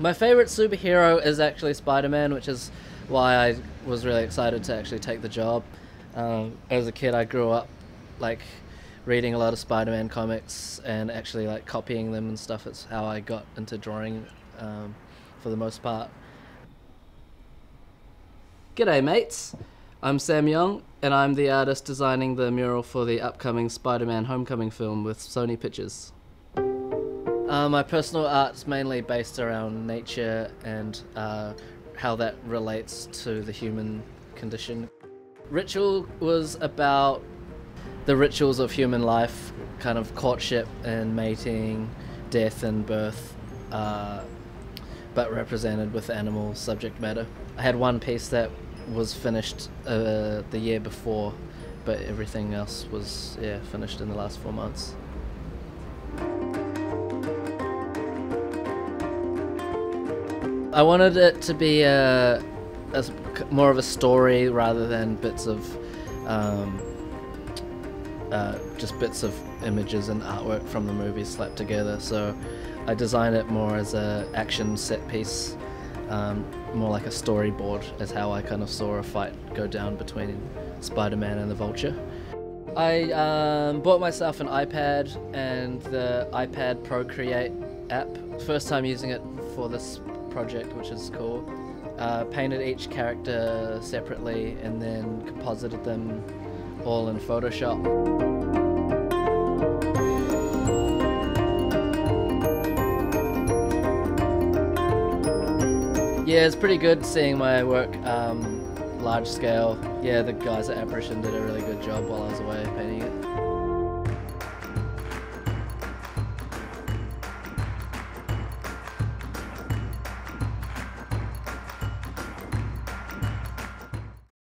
My favorite superhero is actually Spider-Man, which is why I was really excited to actually take the job. Um, as a kid, I grew up like reading a lot of Spider-Man comics and actually like copying them and stuff. It's how I got into drawing um, for the most part. G'day, mates. I'm Sam Yong, and I'm the artist designing the mural for the upcoming Spider-Man Homecoming film with Sony Pictures. Uh, my personal art's mainly based around nature and uh, how that relates to the human condition. Ritual was about the rituals of human life, kind of courtship and mating, death and birth, uh, but represented with animal subject matter. I had one piece that was finished uh, the year before, but everything else was yeah finished in the last four months. I wanted it to be a, a more of a story rather than bits of um, uh, just bits of images and artwork from the movie slapped together. So I designed it more as a action set piece, um, more like a storyboard, as how I kind of saw a fight go down between Spider-Man and the Vulture. I um, bought myself an iPad and the iPad Procreate app. First time using it for this project, which is cool. Uh, painted each character separately and then composited them all in Photoshop. Yeah, it's pretty good seeing my work um, large scale. Yeah, the guys at Apparition did a really good job while I was away painting it.